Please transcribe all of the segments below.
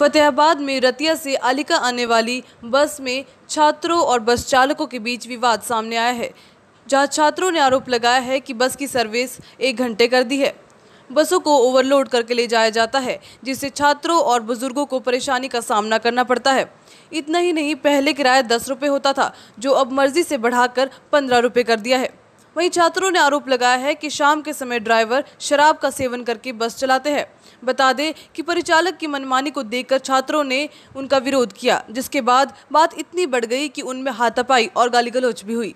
फतेहाबाद में रतिया से अलिका आने वाली बस में छात्रों और बस चालकों के बीच विवाद सामने आया है, जहाँ छात्रों ने आरोप लगाया है कि बस की सर्विस एक घंटे कर दी है। बसों को ओवरलोड करके ले जाया जाता है, जिससे छात्रों और बुज़ुर्गों को परेशानी का सामना करना पड़ता है। इतना ही नहीं, पहले किराया दस रुपये होता था, जो अब मर्ज़ी से बढ़ाकर पंद्रह रुपये कर दिया है। वहीं छात्रों ने आरोप लगाया है कि शाम के समय ड्राइवर शराब का सेवन करके बस चलाते हैं। बता दें कि परिचालक की मनमानी को देखकर छात्रों ने उनका विरोध किया, जिसके बाद बात इतनी बढ़ गई कि उनमें हाथापाई और गाली गलोच भी हुई।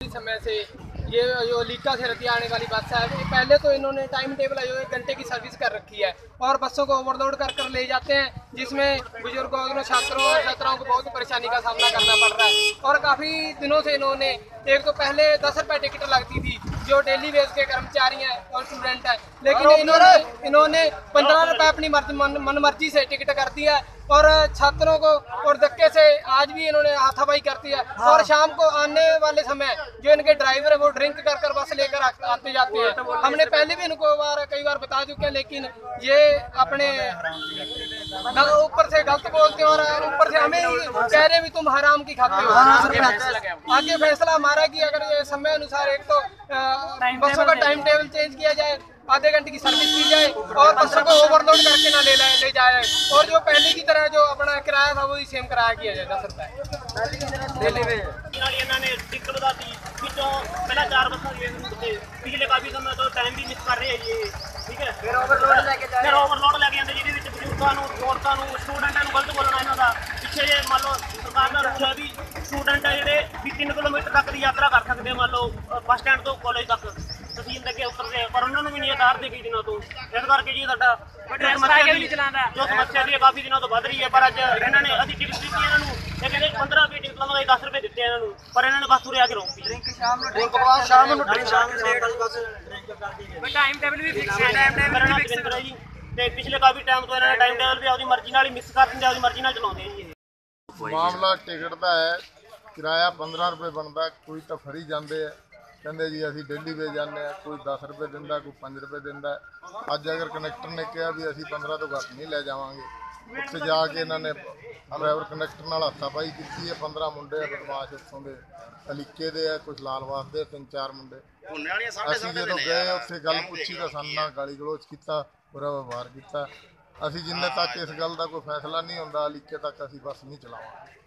समय से ये जो लीका से रतिया आने वाली बस है पहले तो इन्होंने टाइम टेबल है जो एक घंटे की सर्विस कर रखी है। और बसों को ओवरलोड कर कर ले जाते हैं जिसमें बुज़ुर्गों छात्रों और छात्राओं को बहुत परेशानी का सामना करना पड़ रहा है। और काफ़ी दिनों से इन्होंने एक तो पहले दस रुपये टिकट लगती थी जो डेली बेस के कर्मचारी हैं और स्टूडेंट हैं। लेकिन इन्होंने इन्होंने पंद्रह रुपये अपनी मन, मर्ज़ी से टिकट कर दिया है और छात्रों को और धक्के से आज भी इन्होंने हाथापाई करती है। हाँ। और शाम को आने वाले समय जो इनके ड्राइवर है वो ड्रिंक कर कर बस लेकर आते जाते हैं। हमने पहले भी इनको बार कई बार बता चुके हैं लेकिन ये अपने ऊपर से गलत बोलते हैं और ऊपर से हमें ही कह रहे भी तुम हराम की खाते हो। आगे फैसला हमारा की अगर ये समय अनुसार एक तो बसों का टाइम टेबल चेंज किया जाए आधे घंटे की सर्विस की जाए और बसों को ओवरलोड करके ना ले लाए ले जाए और जो पहले की तरह जो अपना किराया था वही सेम किराया किया जाए दस रुपए डेली में ਨਾਲ ਇਹਨਾਂ ਨੇ ਟਿਕਟ ਵਧਾਤੀ ਵਿੱਚੋਂ ਪਹਿਲਾਂ ਚਾਰ ਬੱਸਾਂ ਦੀਆਂ ਰੂਟ ਤੇ ਪਿਛਲੇ ਕਾਫੀ ਸਮੇਂ ਤੋਂ ਟਾਈਮ ਵੀ ਮਿਸ ਕਰ ਰਹੇ ਆ ਜੀ ਇਹ ਠੀਕ ਹੈ ਫਿਰ ਓਵਰਲੋਡ ਲੈ ਕੇ ਜਾ ਫਿਰ ਓਵਰਲੋਡ ਲੈ ਕੇ ਜਾਂਦੇ ਜਿਹਦੇ ਵਿੱਚ ਬਜ਼ੁਰਗਾਂ ਨੂੰ ਔਰਤਾਂ ਨੂੰ ਸਟੂਡੈਂਟਾਂ ਨੂੰ ਗਲਤ ਬੋਲਣਾ ਇਹਨਾਂ ਦਾ ਪਿੱਛੇ ਜੇ ਮੰਨ ਲਓ ਸਰਕਾਰ ਨੇ ਰੱਖਿਆ ਵੀ ਸਟੂਡੈਂਟ ਆ ਜਿਹੜੇ ਵੀ 3 ਕਿਲੋਮੀਟਰ ਤੱਕ ਦੀ ਯਾਤਰਾ ਕਰ ਸਕਦੇ ਆ ਮੰਨ ਲਓ ਬੱਸ ਸਟੈਂਡ ਤੋਂ ਕਾਲਜ ਤੱਕ ਦੇ ਅੱਗੇ ਉਤਰਦੇ ਆ ਪਰ ਉਹਨਾਂ ਨੂੰ ਵੀ ਨਹੀਂ ਉਤਾਰਦੇ ਕਈ ਦਿਨਾਂ ਤੋਂ। ਇਸ ਕਰਕੇ ਜੀ ਸਾਡਾ ਸਮੱਸਿਆ ਦੀ ਜੋ ਸਮੱਸਿਆ ਦੀ ਕਾਫੀ ਦਿਨਾਂ ਤੋਂ ਵੱਧ ਰਹੀ ਹੈ ਪਰ ਅੱਜ ਇਹਨਾਂ ਨੇ ਅਸੀਂ ਟਿਕਟ ਦਿੱਤੀ ਇਹਨਾਂ ਨੂੰ ਇਹ ਕਹਿੰਦੇ 15 ਰੁਪਏ ਟਿਕਟ ਲਵਾਂਗੇ 10 ਰੁਪਏ ਦਿੱਤੇ ਇਹਨਾਂ ਨੂੰ ਪਰ ਇਹਨਾਂ ਨੇ ਬਸ ਉਰੇ ਆ ਕੇ ਰੋਕਤੀ ਡਰਿੰਕ ਸ਼ਾਮ ਨੂੰ ਡਰਿੰਕ ਸ਼ਾਮ ਨੂੰ ਡਰਿੰਕ ਸ਼ਾਮ ਨੂੰ। ਟਾਈਮ ਟੇਬਲ ਵੀ ਫਿਕਸ ਹੈ ਟਾਈਮ ਮੇਰਾ ਨਾਮ ਜਤਿੰਦਰ ਹੈ ਜੀ। ਤੇ ਪਿਛਲੇ ਕਾਫੀ ਟਾਈਮ ਤੋਂ ਇਹਨਾਂ ਨੇ ਟਾਈਮ ਟੇਬਲ ਵੀ ਆਪਦੀ ਮਰਜ਼ੀ ਨਾਲ ਹੀ ਮਿਸ ਕਰ ਦਿੰਦੇ ਆਪਦੀ ਮਰਜ਼ੀ ਨਾਲ ਚਲਾਉਂਦੇ ਆ ਜੀ ਇਹ। ਮਾਮਲਾ ਟਿਕਟ ਦਾ ਹੈ ਕਿਰਾਇਆ 15 ਰੁਪਏ ਬਣਦਾ ਕੋਈ ਤਾਂ ਫਰੀ ਜਾਂਦੇ ਆ। ਕਹਿੰਦੇ ਜੀ ਅਸੀਂ ਦਿੱਲੀ ਵੇ ਜਾਂਦੇ ਆ ਕੋਈ 10 ਰੁਪਏ ਦਿੰਦਾ ਕੋਈ 5 ਰੁਪਏ ਦਿੰਦਾ। ਅੱਜ ਅਗਰ ਕਨੈਕਟਰ ਨੇ ਕਿਹਾ ਵੀ ਅਸੀਂ 15 ਤੋਂ ਘੱਟ ਨਹੀਂ ਲੈ ਜਾਵਾਂਗੇ ਉੱਥੇ ਜਾ ਕੇ ਇਹਨਾਂ ਨੇ ਡਰਾਈਵਰ ਕਨੈਕਟਰ ਨਾਲ ਹੱਥਾਪਾਈ ਕੀਤੀ ਹੈ 15 ਮੁੰਡੇ ਬਦਮਾਸ਼ ਉੱਥੋਂ ਦੇ ਅਲੀਕੇ ਦੇ ਆ ਕੁਝ ਲਾਲ ਵਾਸਤੇ ਤਿੰਨ ਚਾਰ ਮੁੰਡੇ। ਅਸੀਂ ਜਦੋਂ ਗਏ ਉੱਥੇ ਗੱਲ ਪੁੱਛੀ ਤਾਂ ਸਾਨੂੰ ਨਾਲ ਗਾਲੀ ਗਲੋਚ ਕੀਤਾ ਬੁਰਾ ਵਿਵਹਾਰ ਕੀਤਾ। ਅਸੀਂ ਜਿੰਨੇ ਤੱਕ ਇਸ ਗੱਲ ਦਾ ਕੋਈ ਫੈਸਲਾ ਨਹੀਂ ਹੁੰਦਾ ਅਲੀਕੇ ਤੱਕ ਅਸੀਂ ਬੱਸ ਨਹੀਂ ਚਲਾਵਾਂਗੇ।